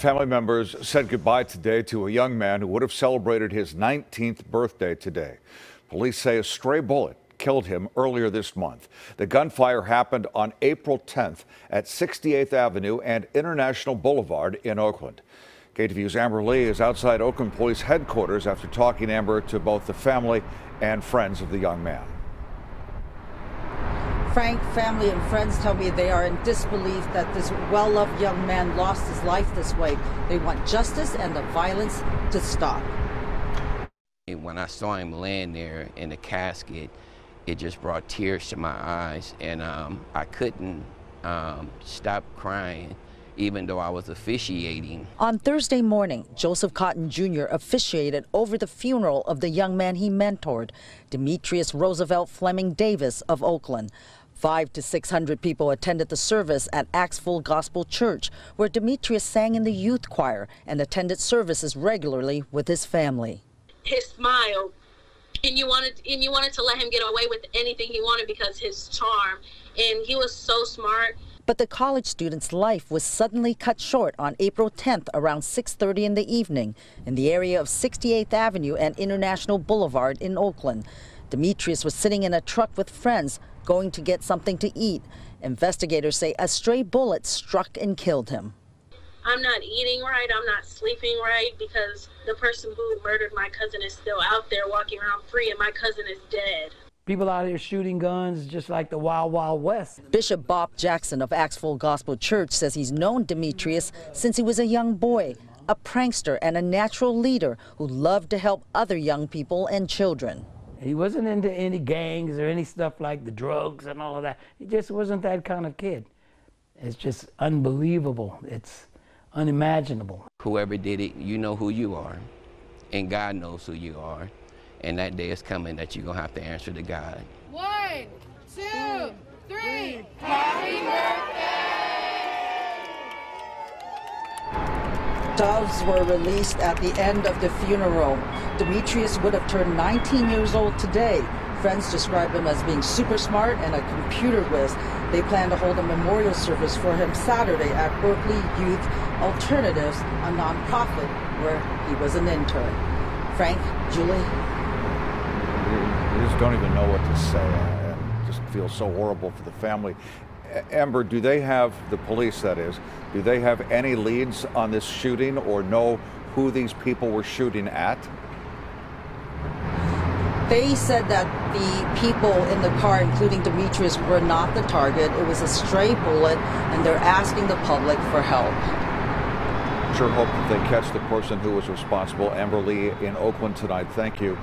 Family members said goodbye today to a young man who would have celebrated his 19th birthday today. Police say a stray bullet killed him earlier this month. The gunfire happened on April 10th at 68th Avenue and International Boulevard in Oakland. KTVU's Amber Lee is outside Oakland Police headquarters after talking Amber to both the family and friends of the young man. Frank, family, and friends tell me they are in disbelief that this well loved young man lost his life this way. They want justice and the violence to stop. When I saw him laying there in the casket, it just brought tears to my eyes, and um, I couldn't um, stop crying even though I was officiating. On Thursday morning, Joseph Cotton Jr. officiated over the funeral of the young man he mentored, Demetrius Roosevelt Fleming Davis of Oakland. Five to 600 people attended the service at Acts Gospel Church, where Demetrius sang in the youth choir and attended services regularly with his family. His smile, and you wanted and you wanted to let him get away with anything he wanted because his charm, and he was so smart. But the college student's life was suddenly cut short on April 10th around 6:30 in the evening in the area of 68th Avenue and International Boulevard in Oakland. Demetrius was sitting in a truck with friends going to get something to eat. Investigators say a stray bullet struck and killed him. I'm not eating right, I'm not sleeping right because the person who murdered my cousin is still out there walking around free and my cousin is dead people out here shooting guns just like the Wild Wild West. Bishop Bob Jackson of Acts Gospel Church says he's known Demetrius since he was a young boy, a prankster and a natural leader who loved to help other young people and children. He wasn't into any gangs or any stuff like the drugs and all of that. He just wasn't that kind of kid. It's just unbelievable. It's unimaginable. Whoever did it, you know who you are, and God knows who you are. And that day is coming that you're going to have to answer to God. One, two, three. Happy birthday! Doves were released at the end of the funeral. Demetrius would have turned 19 years old today. Friends describe him as being super smart and a computer whiz. They plan to hold a memorial service for him Saturday at Berkeley Youth Alternatives, a nonprofit where he was an intern. Frank, Julie, you just don't even know what to say and just feel so horrible for the family. Amber, do they have, the police that is, do they have any leads on this shooting or know who these people were shooting at? They said that the people in the car, including Demetrius, were not the target. It was a stray bullet, and they're asking the public for help. Sure hope that they catch the person who was responsible. Amber Lee in Oakland tonight. Thank you.